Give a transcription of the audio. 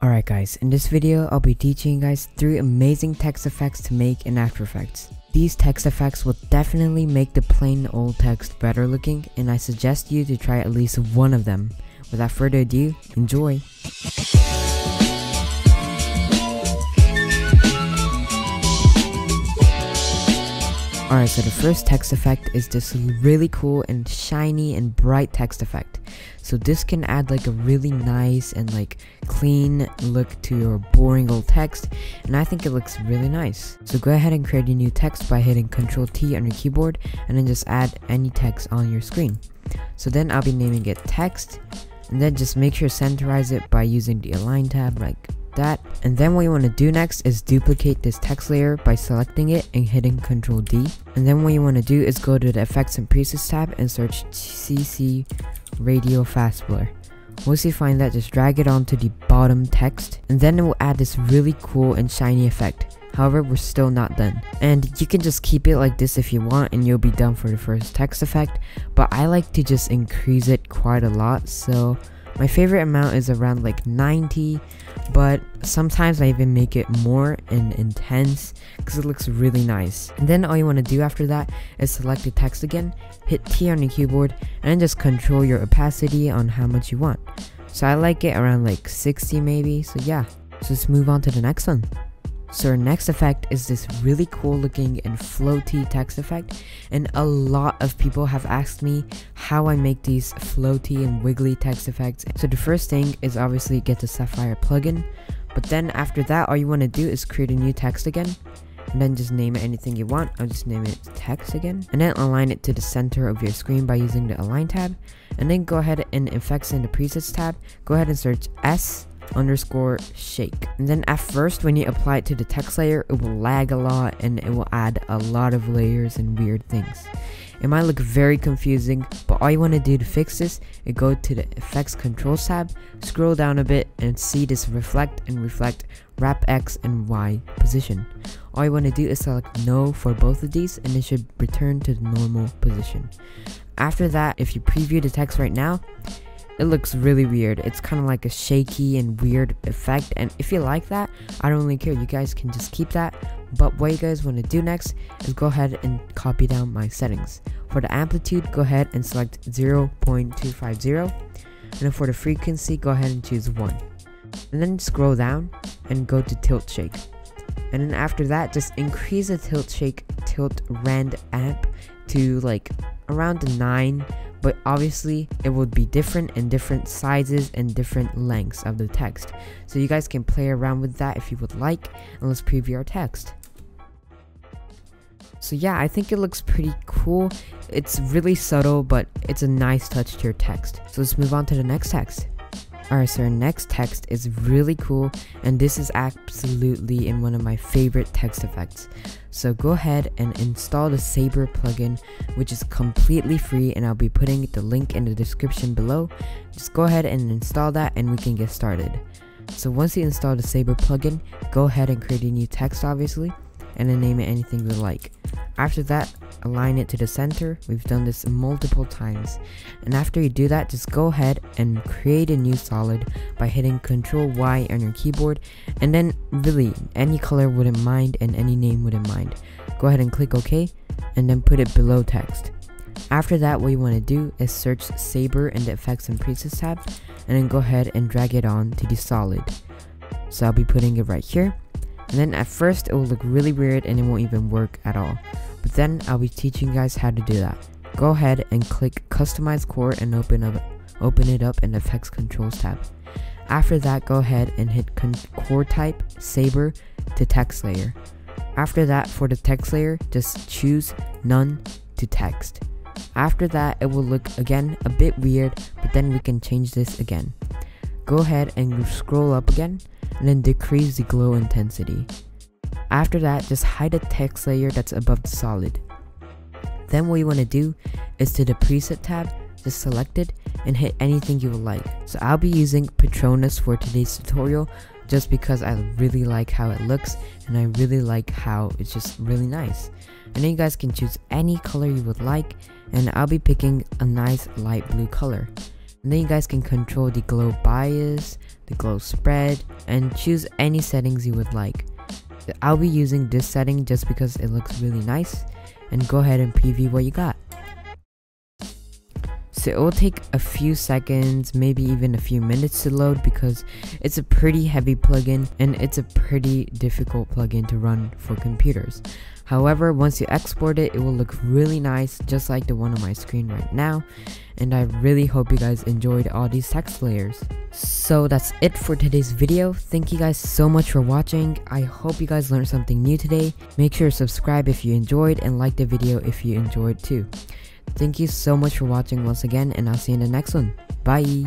Alright guys, in this video I'll be teaching you guys 3 amazing text effects to make in After Effects. These text effects will definitely make the plain old text better looking and I suggest you to try at least one of them. Without further ado, enjoy! Alright, so the first text effect is this really cool and shiny and bright text effect. So this can add like a really nice and like clean look to your boring old text and I think it looks really nice. So go ahead and create a new text by hitting Ctrl T on your keyboard and then just add any text on your screen. So then I'll be naming it text and then just make sure centerize it by using the align tab like that. And then what you want to do next is duplicate this text layer by selecting it and hitting Ctrl D. And then what you want to do is go to the effects and presets tab and search CC Radial Fast Blur. Once you find that, just drag it onto the bottom text and then it will add this really cool and shiny effect. However, we're still not done. And you can just keep it like this if you want and you'll be done for the first text effect. But I like to just increase it quite a lot. So my favorite amount is around like 90 but sometimes I even make it more and intense because it looks really nice. And then all you want to do after that is select the text again, hit T on your keyboard, and then just control your opacity on how much you want. So I like it around like 60 maybe, so yeah. So let's move on to the next one. So our next effect is this really cool looking and floaty text effect. And a lot of people have asked me how I make these floaty and wiggly text effects. So the first thing is obviously get the Sapphire plugin. But then after that all you want to do is create a new text again. And then just name it anything you want. I'll just name it text again. And then align it to the center of your screen by using the align tab. And then go ahead and effects in the presets tab. Go ahead and search S underscore shake. And then at first when you apply it to the text layer, it will lag a lot and it will add a lot of layers and weird things. It might look very confusing, but all you want to do to fix this is go to the effects controls tab, scroll down a bit and see this reflect and reflect wrap X and Y position. All you want to do is select no for both of these and it should return to the normal position. After that, if you preview the text right now, it looks really weird. It's kind of like a shaky and weird effect. And if you like that, I don't really care. You guys can just keep that. But what you guys want to do next is go ahead and copy down my settings. For the amplitude, go ahead and select 0.250. And then for the frequency, go ahead and choose 1. And then scroll down and go to tilt shake. And then after that, just increase the tilt shake tilt rand amp to like around 9 but obviously it would be different in different sizes and different lengths of the text. So you guys can play around with that if you would like, and let's preview our text. So yeah, I think it looks pretty cool. It's really subtle, but it's a nice touch to your text. So let's move on to the next text. Alright, so our next text is really cool, and this is absolutely in one of my favorite text effects. So go ahead and install the Saber plugin, which is completely free, and I'll be putting the link in the description below. Just go ahead and install that, and we can get started. So once you install the Saber plugin, go ahead and create a new text, obviously, and then name it anything you like. After that, align it to the center. We've done this multiple times. And after you do that, just go ahead and create a new solid by hitting Ctrl Y on your keyboard. And then really, any color wouldn't mind and any name wouldn't mind. Go ahead and click OK and then put it below text. After that, what you want to do is search Saber in the Effects and Presets tab and then go ahead and drag it on to the solid. So I'll be putting it right here. And then at first it will look really weird and it won't even work at all. But then I'll be teaching you guys how to do that. Go ahead and click customize core and open up open it up in the effects controls tab. After that go ahead and hit core type saber to text layer. After that for the text layer just choose none to text. After that it will look again a bit weird but then we can change this again. Go ahead and scroll up again and then decrease the glow intensity. After that, just hide the text layer that's above the solid. Then what you want to do is to the preset tab, just select it and hit anything you would like. So I'll be using Patronus for today's tutorial just because I really like how it looks and I really like how it's just really nice. And then you guys can choose any color you would like and I'll be picking a nice light blue color. And then you guys can control the glow bias, the glow spread, and choose any settings you would like. I'll be using this setting just because it looks really nice and go ahead and preview what you got. So it will take a few seconds, maybe even a few minutes to load because it's a pretty heavy plugin and it's a pretty difficult plugin to run for computers. However, once you export it, it will look really nice just like the one on my screen right now. And I really hope you guys enjoyed all these text layers. So that's it for today's video. Thank you guys so much for watching. I hope you guys learned something new today. Make sure to subscribe if you enjoyed and like the video if you enjoyed too. Thank you so much for watching once again and I'll see you in the next one. Bye!